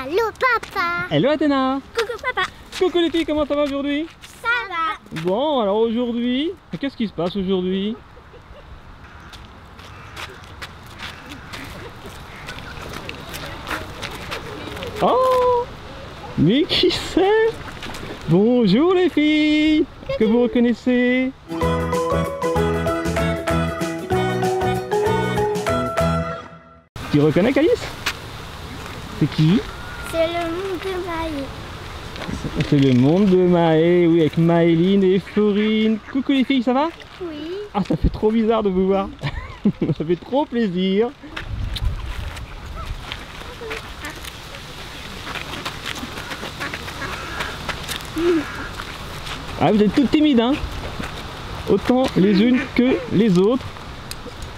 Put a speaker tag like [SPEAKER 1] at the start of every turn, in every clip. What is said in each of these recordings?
[SPEAKER 1] Allô papa.
[SPEAKER 2] Hello Athéna.
[SPEAKER 1] Coucou papa.
[SPEAKER 2] Coucou les filles, comment ça va aujourd'hui?
[SPEAKER 1] Ça va.
[SPEAKER 2] Bon, alors aujourd'hui, qu'est-ce qui se passe aujourd'hui? Oh Mais qui c'est? Bonjour les filles. Est-ce que vous reconnaissez? Tu reconnais Calice? C'est qui?
[SPEAKER 1] C'est le monde de Maï.
[SPEAKER 2] C'est le monde de Maë, oui, avec Maëline et Florine. Coucou les filles, ça va?
[SPEAKER 1] Oui.
[SPEAKER 2] Ah, ça fait trop bizarre de vous voir. ça fait trop plaisir. Ah, vous êtes toutes timides, hein? Autant les unes que les autres.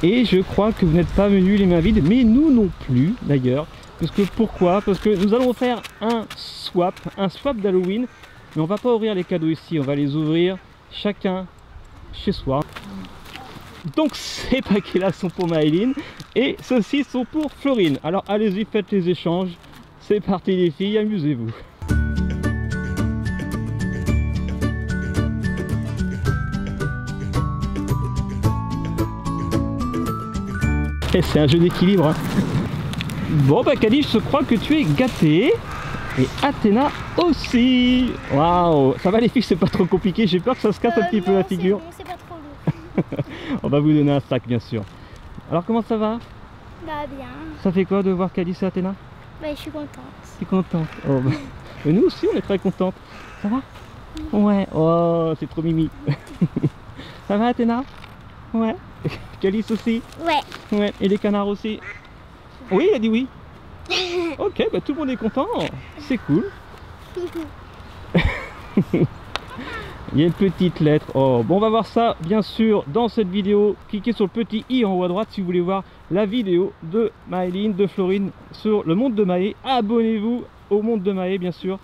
[SPEAKER 2] Et je crois que vous n'êtes pas venus les mains vides, mais nous non plus d'ailleurs. Parce que pourquoi? Parce que nous allons faire un swap, un swap d'Halloween. Mais on va pas ouvrir les cadeaux ici, on va les ouvrir chacun chez soi. Donc ces paquets-là sont pour Maëline et ceux-ci sont pour Florine. Alors allez-y, faites les échanges. C'est parti les filles, amusez-vous. Et c'est un jeu d'équilibre. hein. Bon bah Kalish, je crois que tu es gâté. Et Athéna aussi. Waouh Ça va les filles, c'est pas trop compliqué. J'ai peur que ça se casse un petit peu la figure.
[SPEAKER 1] Euh, C'est pas trop lourd.
[SPEAKER 2] On va vous donner un sac bien sûr. Alors comment ça va?
[SPEAKER 1] Bah bien.
[SPEAKER 2] Ça fait quoi de voir Calice et Athéna?
[SPEAKER 1] Bah je suis contente.
[SPEAKER 2] Tu es contente oh, bah. Et nous aussi on est très contentes. Ça va? Ouais. Oh c'est trop mimi. ça va Athéna? Ouais. Calice aussi?
[SPEAKER 1] Ouais.
[SPEAKER 2] Ouais. Et les canards aussi? Oui, elle a dit oui. Ok, bah tout le monde est content. C'est cool. Il y a une petite lettre. Oh, bon, on va voir ça bien sûr dans cette vidéo. Cliquez sur le petit i en haut à droite si vous voulez voir la vidéo de Maëline, de Florine sur le monde de Maë. Abonnez-vous au monde de Maë, bien sûr.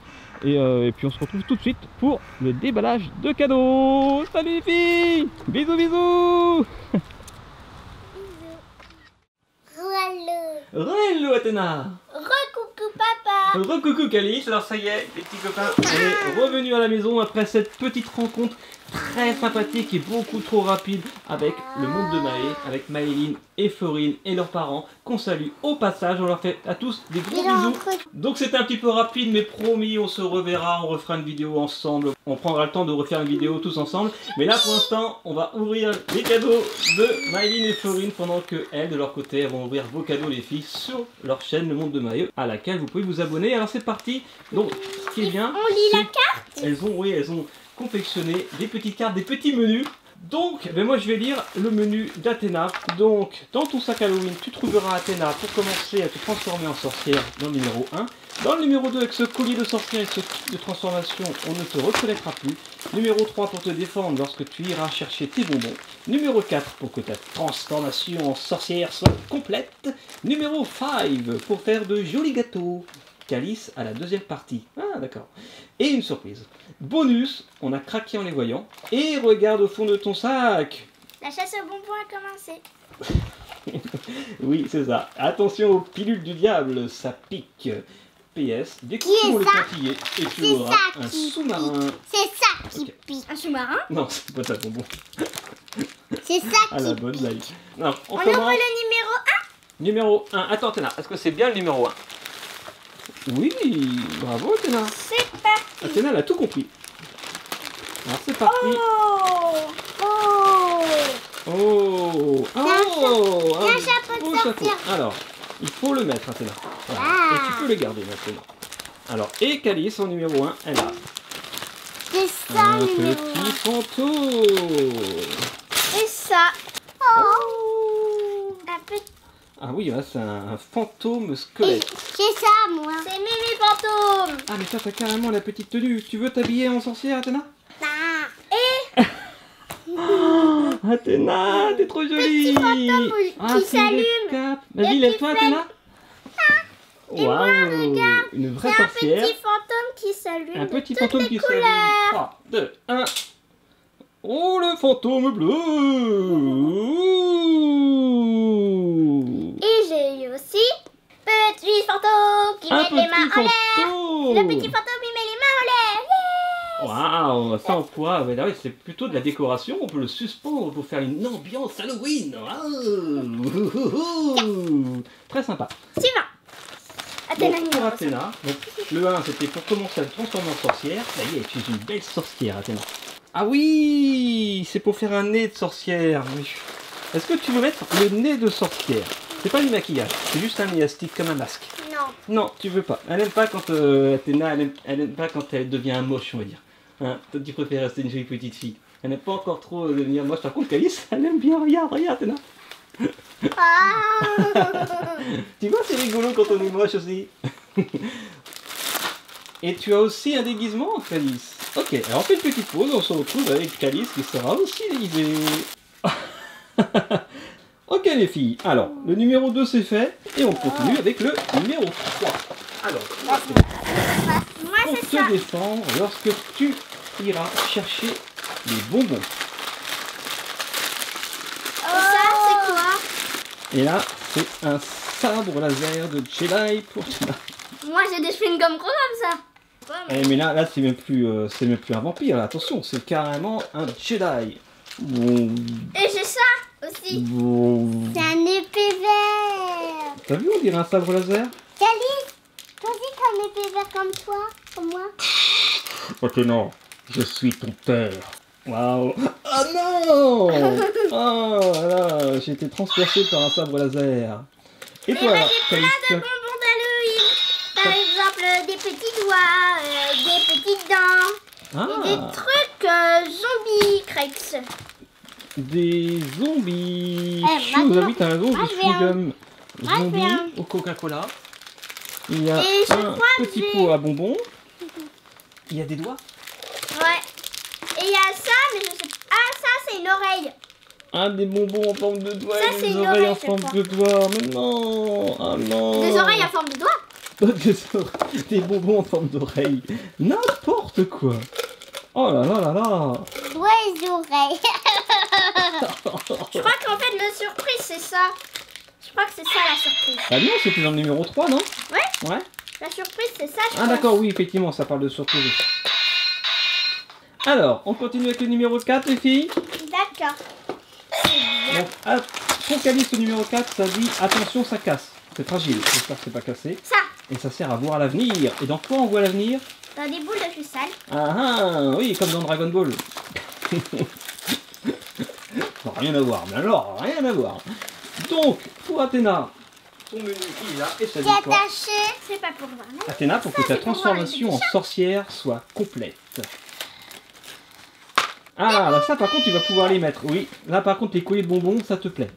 [SPEAKER 2] Et, euh, et puis on se retrouve tout de suite pour le déballage de cadeaux. Salut les filles Bisous, bisous
[SPEAKER 1] Hello.
[SPEAKER 2] Hello Athéna
[SPEAKER 1] Recoucou papa.
[SPEAKER 2] Recoucou Calice, alors ça y est, les petits copains, on est revenus à la maison après cette petite rencontre très sympathique et beaucoup trop rapide avec le monde de Maë, avec Maëline et Florine et leurs parents, qu'on salue au passage, on leur fait à tous des gros bisous. Donc c'était un petit peu rapide, mais promis, on se reverra, on refera une vidéo ensemble. On prendra le temps de refaire une vidéo tous ensemble. Mais là, pour l'instant, on va ouvrir les cadeaux de Maëline et Florine pendant que elles, de leur côté, elles vont ouvrir vos cadeaux, les filles, sur leur chaîne Le Monde de Maë, à laquelle vous pouvez vous abonner. Alors c'est parti. Donc, ce qui est bien,
[SPEAKER 1] On lit la
[SPEAKER 2] c'est- elles ont, oui, elles ont confectionné des petites cartes, des petits menus. Donc, ben moi je vais lire le menu d'Athéna. Donc, dans ton sac Halloween, tu trouveras Athéna pour commencer à te transformer en sorcière dans le numéro 1. Dans le numéro 2, avec ce collier de sorcière et ce kit de transformation, on ne te reconnaîtra plus. Numéro 3, pour te défendre lorsque tu iras chercher tes bonbons. Numéro 4, pour que ta transformation en sorcière soit complète. Numéro 5, pour faire de jolis gâteaux. Calice à la deuxième partie. Ah, d'accord. Et une surprise. Bonus, on a craqué en les voyant. Et regarde au fond de ton sac.
[SPEAKER 1] La chasse aux bonbons a commencé.
[SPEAKER 2] Oui, c'est ça. Attention aux pilules du diable, ça pique. PS, découvre
[SPEAKER 1] est
[SPEAKER 2] le
[SPEAKER 1] ça
[SPEAKER 2] pointillé et tu
[SPEAKER 1] C'est
[SPEAKER 2] auras
[SPEAKER 1] ça
[SPEAKER 2] un
[SPEAKER 1] qui
[SPEAKER 2] sous-marin.
[SPEAKER 1] C'est ça qui
[SPEAKER 2] Ok.
[SPEAKER 1] pique.
[SPEAKER 3] Un sous-marin?
[SPEAKER 2] Non, c'est pas ça bonbon.
[SPEAKER 1] C'est ça
[SPEAKER 2] À la
[SPEAKER 1] qui
[SPEAKER 2] bonne
[SPEAKER 1] pique.
[SPEAKER 2] blague. Non, on,
[SPEAKER 1] On
[SPEAKER 2] commence.
[SPEAKER 1] ouvre le numéro
[SPEAKER 2] Numéro 1. Attends, Athéna, est-ce que c'est bien le numéro 1 Oui, bravo Athéna.
[SPEAKER 1] 1. C'est parti.
[SPEAKER 2] Athéna, elle a tout compris. Alors c'est parti.
[SPEAKER 1] Oh Oh
[SPEAKER 2] Oh
[SPEAKER 1] un
[SPEAKER 2] Oh
[SPEAKER 1] il y a un chapeau de
[SPEAKER 2] beau
[SPEAKER 1] sorcière.
[SPEAKER 2] Alors, il faut le mettre, Athéna. Voilà.
[SPEAKER 1] Ah.
[SPEAKER 2] Et tu peux le garder maintenant. Alors, et Calice en numéro 1, elle a
[SPEAKER 1] C'est ça
[SPEAKER 2] un
[SPEAKER 1] numéro
[SPEAKER 2] petit fantôme.
[SPEAKER 1] Et ça Oh Un petit...
[SPEAKER 2] Ah oui, là, c'est un, fantôme
[SPEAKER 1] Et
[SPEAKER 2] squelette.
[SPEAKER 1] C'est ça moi C'est Mimi Fantôme
[SPEAKER 2] Ah, mais toi, t'as carrément la petite tenue. Tu veux t'habiller en sorcière, Athéna
[SPEAKER 1] Ah. Et
[SPEAKER 2] Athéna, t'es trop jolie
[SPEAKER 1] fantôme qui
[SPEAKER 2] c'est une
[SPEAKER 1] s'allume.
[SPEAKER 2] Vas-y,
[SPEAKER 1] et
[SPEAKER 2] lève-toi,
[SPEAKER 1] qui
[SPEAKER 2] Athéna.
[SPEAKER 1] Et moi,
[SPEAKER 2] Waouh
[SPEAKER 1] regarde,
[SPEAKER 2] Une vraie
[SPEAKER 1] c'est un
[SPEAKER 2] sorcière.
[SPEAKER 1] petit fantôme qui s'allume
[SPEAKER 2] Un
[SPEAKER 1] de
[SPEAKER 2] petit
[SPEAKER 1] toutes
[SPEAKER 2] fantôme
[SPEAKER 1] les
[SPEAKER 2] qui
[SPEAKER 1] couleurs.
[SPEAKER 2] s'allume. 3, 2, 1. Oh, le fantôme bleu
[SPEAKER 1] Et j'ai eu aussi petit petit fantôme qui
[SPEAKER 2] Un
[SPEAKER 1] met les mains en l'air. Le petit fantôme qui met les mains en l'air.
[SPEAKER 2] Waouh, ça on pourra, ouais, ouais, c'est plutôt de la décoration, on peut le suspendre pour faire une ambiance Halloween. Très sympa.
[SPEAKER 1] Suivant.
[SPEAKER 2] Bon,
[SPEAKER 1] Athéna,
[SPEAKER 2] pour Athéna, donc, le 1 c'était pour commencer à se transformer en sorcière. Ça y est, tu es une belle sorcière, Athéna. Ah oui, c'est pour faire un nez de sorcière. Est-ce que tu veux mettre le nez de sorcière? C'est pas du maquillage, c'est juste un élastique comme un masque.
[SPEAKER 1] Non.
[SPEAKER 2] Non, tu veux pas. Elle aime pas quand euh, Athéna, elle aime, elle aime pas quand elle devient moche, on va dire. Hein, toi, tu préfères rester une jolie petite fille. Elle n'aime pas encore trop euh, devenir moche. Par contre, Calice, elle aime bien. Regarde, regarde, Athéna.
[SPEAKER 1] Ah.
[SPEAKER 2] Tu vois, c'est rigolo quand on est moche aussi. Et tu as aussi un déguisement, Calice. Ok, alors on fait une petite pause, on se retrouve avec Calice qui sera aussi déguisée. ok les filles, alors le numéro 2 c'est fait et on continue avec le numéro 3. Alors,
[SPEAKER 1] Moi,
[SPEAKER 2] pour
[SPEAKER 1] ça.
[SPEAKER 2] te défendre lorsque tu iras chercher les bonbons.
[SPEAKER 1] Et ça, c'est quoi?
[SPEAKER 2] Et là, c'est un sabre laser de Jedi pour Tina.
[SPEAKER 1] Moi, j'ai des chewing-gums gros comme ça.
[SPEAKER 2] Eh, mais là, là c'est même plus, euh, c'est même plus un vampire. Là. Attention, c'est carrément un Jedi.
[SPEAKER 1] Et j'ai ça aussi. C'est un épée vert.
[SPEAKER 2] T'as vu, on dirait un sabre laser?
[SPEAKER 1] Calice, toi t'as un épée vert comme toi, comme moi.
[SPEAKER 2] Non, je suis ton père. Waouh Ah non Oh là, j'ai été transpercé par un sabre laser. Et toi,
[SPEAKER 1] ben, j'ai
[SPEAKER 2] tu
[SPEAKER 1] De bonbons d'Halloween. Par exemple, des petits doigts, euh, des petites dents, et des
[SPEAKER 2] Ah,
[SPEAKER 1] trucs euh, zombies, Crex.
[SPEAKER 2] des zombies.
[SPEAKER 1] Eh, maintenant, je vais un-
[SPEAKER 2] chewing-gums
[SPEAKER 1] moi, je
[SPEAKER 2] zombies
[SPEAKER 1] vais un-
[SPEAKER 2] au Coca-Cola. Il y a
[SPEAKER 1] Et je
[SPEAKER 2] un petit pot à bonbons. Il y a des doigts.
[SPEAKER 1] Ouais. Et il y a ça, mais je sais pas. Ah, ça, c'est une oreille.
[SPEAKER 2] Un des bonbons en forme de doigt
[SPEAKER 1] Ça,
[SPEAKER 2] et des
[SPEAKER 1] une
[SPEAKER 2] oreilles
[SPEAKER 1] oreille,
[SPEAKER 2] en forme
[SPEAKER 1] crois.
[SPEAKER 2] de doigt. Mais non Ah non
[SPEAKER 1] Des oreilles en forme de doigt.
[SPEAKER 2] des, bonbons en forme d'oreilles. N'importe quoi Oh là là là là
[SPEAKER 1] Doigts oreilles. Je crois qu'en fait, le surprise, c'est ça. Je crois que c'est ça la surprise.
[SPEAKER 2] Ah non, c'était dans le numéro 3, non?
[SPEAKER 1] Ouais.
[SPEAKER 2] Ouais
[SPEAKER 1] La surprise, c'est ça, je
[SPEAKER 2] Ah d'accord, oui, effectivement, ça parle de surprise. Alors, on continue avec le numéro 4, les filles.
[SPEAKER 1] D'accord.
[SPEAKER 2] Donc, pour Calice, le numéro 4, ça dit attention, ça casse. C'est fragile, j'espère que c'est pas cassé.
[SPEAKER 1] Ça,
[SPEAKER 2] Et ça sert à voir l'avenir. Et dans quoi on voit l'avenir?
[SPEAKER 1] Dans des boules de cristal.
[SPEAKER 2] Ah ah, oui, comme dans Dragon Ball. Rien à voir, mais alors, rien à voir. Donc, pour Athéna, ton menu, il est là, et
[SPEAKER 1] attaché. C'est pas pour voir. non
[SPEAKER 2] Athéna, pour que ta transformation en sorcière soit complète. Ah, là, ça par contre, tu vas pouvoir les mettre. Oui, là par contre, les colliers de bonbons, ça te plaît.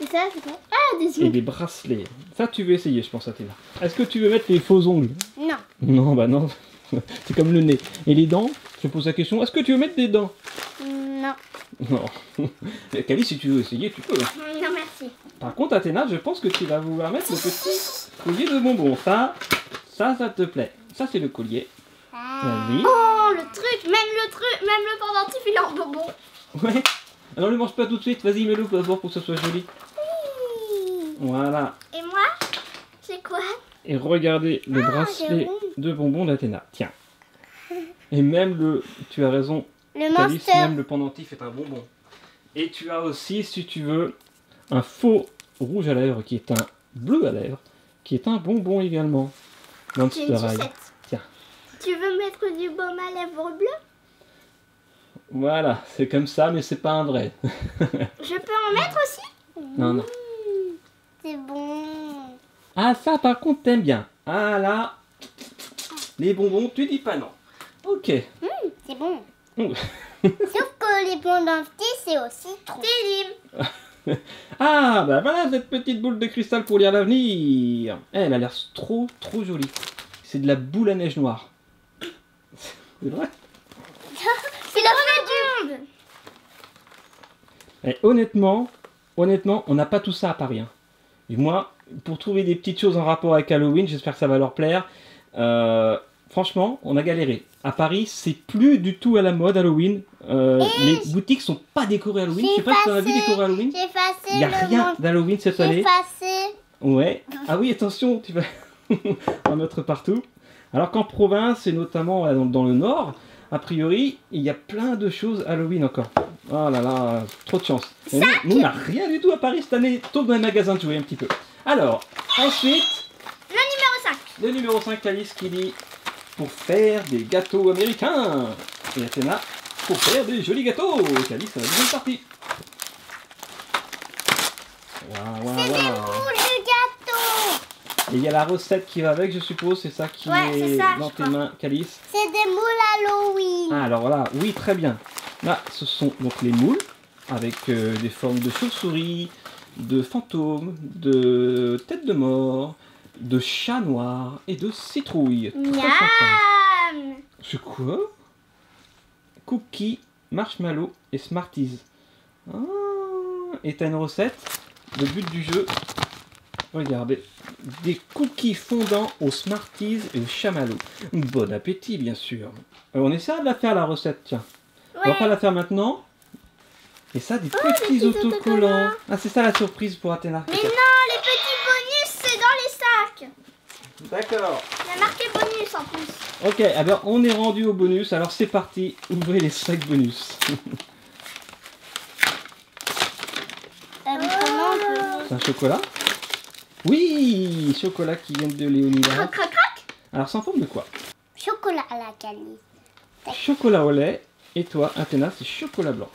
[SPEAKER 1] Et ça, c'est quoi? Ah, des
[SPEAKER 2] Et
[SPEAKER 1] ongles.
[SPEAKER 2] des bracelets. Ça, tu veux essayer, je pense, Athéna. Est-ce que tu veux mettre les faux ongles?
[SPEAKER 1] Non.
[SPEAKER 2] Non, bah non. C'est comme le nez. Et les dents? Je pose la question. Est-ce que tu veux mettre des dents?
[SPEAKER 1] Non.
[SPEAKER 2] Non. Cali, si tu veux essayer, tu peux.
[SPEAKER 1] Non, merci.
[SPEAKER 2] Par contre, Athéna, je pense que tu vas vouloir mettre le petit collier de bonbons. Ça, ça, ça te plaît. Ça, c'est le collier. Vas-y.
[SPEAKER 1] Oh, le truc, même le truc, même le pendentif, il est en bonbon.
[SPEAKER 2] Ouais. Alors, ne le mange pas tout de suite. Vas-y, mets-le d'abord pour que ça soit joli. Voilà.
[SPEAKER 1] Et moi, c'est quoi?
[SPEAKER 2] Et regardez le
[SPEAKER 1] Ah,
[SPEAKER 2] bracelet de bonbons d'Athéna. Tiens. Et même le... Tu as raison,
[SPEAKER 1] Le monster.
[SPEAKER 2] même le pendentif est un bonbon. Et tu as aussi, si tu veux, un faux rouge à lèvres qui est un bleu à lèvres, qui est un bonbon également. Dans le
[SPEAKER 1] une.
[SPEAKER 2] Tiens.
[SPEAKER 1] Tu veux mettre du baume à lèvres bleu
[SPEAKER 2] Voilà, c'est comme ça, mais c'est pas un vrai.
[SPEAKER 1] Je peux en mettre aussi?
[SPEAKER 2] Non, non.
[SPEAKER 1] C'est bon.
[SPEAKER 2] Ah, ça par contre, t'aimes bien. Ah là, les bonbons, tu dis pas non. Ok.
[SPEAKER 1] C'est bon.
[SPEAKER 2] Ouh.
[SPEAKER 1] Sauf que les pendentifs, c'est aussi trop.
[SPEAKER 2] Ah, bah voilà cette petite boule de cristal pour lire l'avenir. Eh, Elle a l'air trop, trop jolie. C'est de la boule à neige noire. C'est vrai
[SPEAKER 1] C'est la fin du monde.
[SPEAKER 2] Et honnêtement, honnêtement, on n'a pas tout ça à Paris. hein. Et moi, pour trouver des petites choses en rapport avec Halloween, j'espère que ça va leur plaire. euh, franchement, on a galéré. À Paris, c'est plus du tout à la mode Halloween. Euh, les boutiques sont pas décorées Halloween. Je sais pas si tu en as vu décorées Halloween. Il n'y a rien d'Halloween cette année.
[SPEAKER 1] effacé.
[SPEAKER 2] Ouais. Ah oui, attention, tu vas en mettre partout. Alors qu'en province, et notamment dans, le nord, a priori, il y a plein de choses Halloween encore. Oh là là, trop de chance. Et nous, nous, on n'a rien du tout à Paris cette année. Tourne dans les magasins de jouer un petit peu. Alors, ensuite,
[SPEAKER 1] Le numéro 5.
[SPEAKER 2] le numéro 5, Alice qui dit pour faire des gâteaux américains. Et Athéna pour faire des jolis gâteaux. Et Alice, c'est la deuxième partie. Waouh, waouh,
[SPEAKER 1] C'est des
[SPEAKER 2] waouh. Et il y a la recette qui va avec, je suppose, c'est ça qui
[SPEAKER 1] Ouais,
[SPEAKER 2] est
[SPEAKER 1] ça,
[SPEAKER 2] dans tes
[SPEAKER 1] crois.
[SPEAKER 2] mains, Calice.
[SPEAKER 1] C'est des moules Halloween.
[SPEAKER 2] Ah, alors voilà, oui, très bien. Là, ce sont donc les moules avec euh, des formes de chauve-souris, de fantômes, de têtes de mort, de chat noir et de citrouille.
[SPEAKER 1] Miam.
[SPEAKER 2] C'est quoi? Cookies, marshmallow et Smarties. Ah, et t'as une recette? Le but du jeu, regardez, des cookies fondants aux Smarties et au chamallow. Bon appétit, bien sûr. Alors, on essaiera de la faire, la recette, tiens. On va pas la faire maintenant. Et ça, des petits
[SPEAKER 1] petits
[SPEAKER 2] autocollants.
[SPEAKER 1] autocollants.
[SPEAKER 2] Ah, c'est ça la surprise pour Athéna.
[SPEAKER 1] Mais non,
[SPEAKER 2] D'accord.
[SPEAKER 1] Il y a marqué bonus en plus.
[SPEAKER 2] Ok, alors on est rendu au bonus, alors c'est parti, ouvrez les sacs bonus.
[SPEAKER 1] peut...
[SPEAKER 2] c'est un chocolat Oui, chocolat qui vient de Léonida.
[SPEAKER 1] Croc, croc, croc.
[SPEAKER 2] Alors c'est en forme de quoi
[SPEAKER 1] Chocolat à la cannelle.
[SPEAKER 2] Chocolat au lait, et toi, Athéna, c'est chocolat blanc.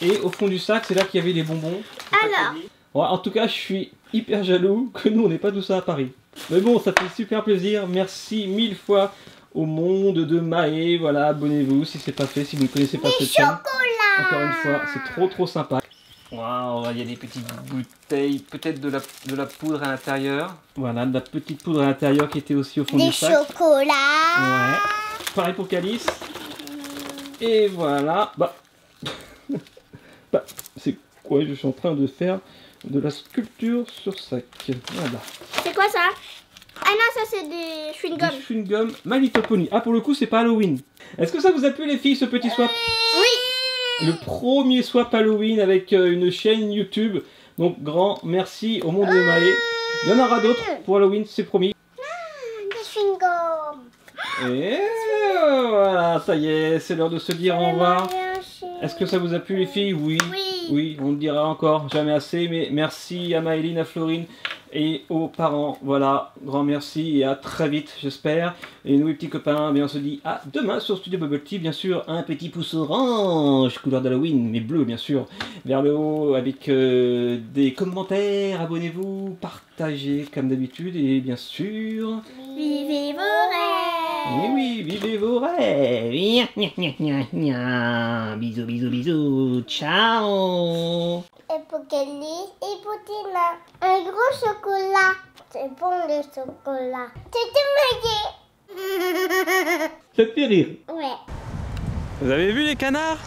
[SPEAKER 2] Et au fond du sac, c'est là qu'il y avait les bonbons.
[SPEAKER 1] Alors.
[SPEAKER 2] Ouais, en tout cas, je suis hyper jaloux que nous, on n'ait pas tout ça à Paris. Mais bon, ça fait super plaisir. Merci mille fois au monde de Maé. Voilà, abonnez-vous si c'est pas fait, si vous ne connaissez pas cette chaîne.
[SPEAKER 1] Chocolat.
[SPEAKER 2] Encore une fois, c'est trop trop sympa. Waouh, il y a des petites bouteilles, peut-être de la, de la poudre à l'intérieur. Voilà, de la petite poudre à l'intérieur qui était aussi au fond
[SPEAKER 1] Des
[SPEAKER 2] du sac.
[SPEAKER 1] chocolats.
[SPEAKER 2] Ouais. Pareil pour Calice. Et voilà. Bah. bah, c'est quoi Je suis en train de faire de la sculpture sur sac. Voilà.
[SPEAKER 1] C'est quoi ça? Ah non, ça c'est des chewing-gum.
[SPEAKER 2] Des chewing-gum My Little Pony. Ah, pour le coup, c'est pas Halloween. Est-ce que ça vous a plu, les filles, ce petit swap?
[SPEAKER 1] Oui.
[SPEAKER 2] Le premier swap Halloween avec euh, une chaîne YouTube. Donc, grand merci au monde de Maé. Il y en aura d'autres pour Halloween, c'est promis.
[SPEAKER 1] Chewing-gum.
[SPEAKER 2] Et voilà, ça y est, c'est l'heure de se dire au revoir. Est-ce que ça vous a plu, les filles? Oui.
[SPEAKER 1] Oui.
[SPEAKER 2] Oui, on le dira encore, jamais assez, mais merci à Maëline, à Florine et aux parents. Voilà, grand merci et à très vite, j'espère. Et nous, les petits copains, bien, on se dit à demain sur Studio Bubble Tea, bien sûr, un petit pouce orange, couleur d'Halloween, mais bleu, bien sûr, vers le haut avec euh, des commentaires, abonnez-vous, partagez comme d'habitude, et bien sûr,
[SPEAKER 1] Vivez vos
[SPEAKER 2] et
[SPEAKER 1] rêves.
[SPEAKER 2] oui, vivez vos rêves. Bisous, bisous, bisous, ciao
[SPEAKER 1] Et pour Kelly et pour Tina. Un gros chocolat. C'est bon le chocolat. C'est tout
[SPEAKER 2] Ça te fait rire
[SPEAKER 1] Ouais.
[SPEAKER 2] Vous avez vu les canards?